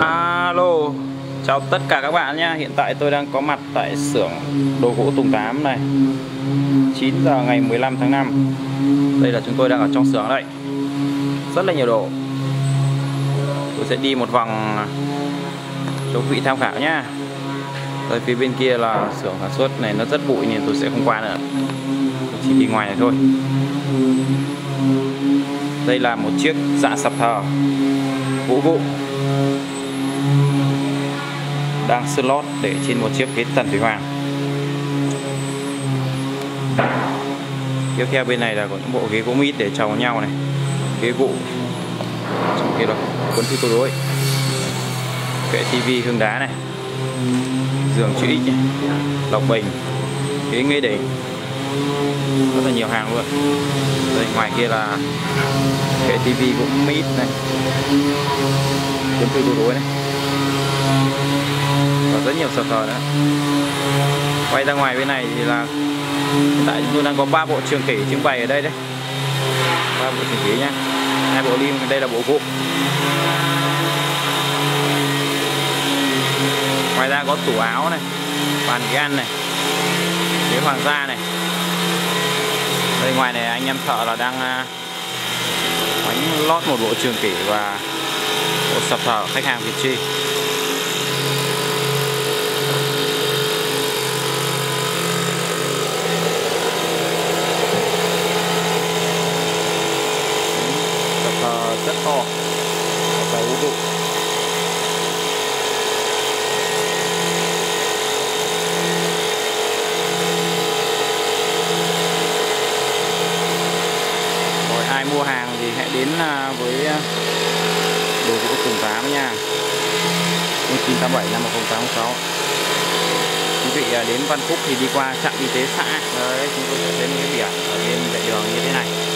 Alo, Chào tất cả các bạn nhé Hiện tại tôi đang có mặt tại xưởng đồ gỗ Tùng 8 này. 9 giờ ngày 15 tháng 5 Đây là chúng tôi đang ở trong xưởng đây Rất là nhiều đồ. Tôi sẽ đi một vòng cho quý vị tham khảo nhá. Rồi phía bên kia là xưởng sản xuất này, nó rất bụi nên tôi sẽ không qua nữa. Tôi Chỉ đi ngoài này thôi. Đây là một chiếc dạ sập thờ. Vũ vụ đang slot để trên một chiếc ghế tần thủy hoàng. Tiếp theo bên này là có những bộ ghế gỗ mít để chồng nhau này, ghế gỗ, trong kia rồi cuốn thư câu đối, kệ tivi hương đá này, giường chữ x lọc bình, ghế ghế đỉnh rất là nhiều hàng luôn. Đây, ngoài kia là kệ tivi cũng mít này, cuốn thư câu đối này rất nhiều sờ thờ nữa quay ra ngoài bên này thì là hiện tại chúng tôi đang có ba bộ trường kỷ trưng bày ở đây đấy. Ba bộ trường kỷ nhá. Hai bộ lim, đây là bộ gỗ ngoài ra có tủ áo này, bàn ghế ăn này, ghế hoàng gia này. Đây ngoài này anh em thợ là đang à, đánh lót một bộ trường kỷ và bộ sập thờ khách hàng Việt Chi rất to. Và vũ vụ rồi, ai mua hàng thì hãy đến à, với à, đồ gỗ cùng tám nha. 0987 năm 1086 quý vị à, đến Văn Phúc thì đi qua trạm y tế xã. Rồi chúng tôi sẽ đến cái biển ở bên đại đường như thế này.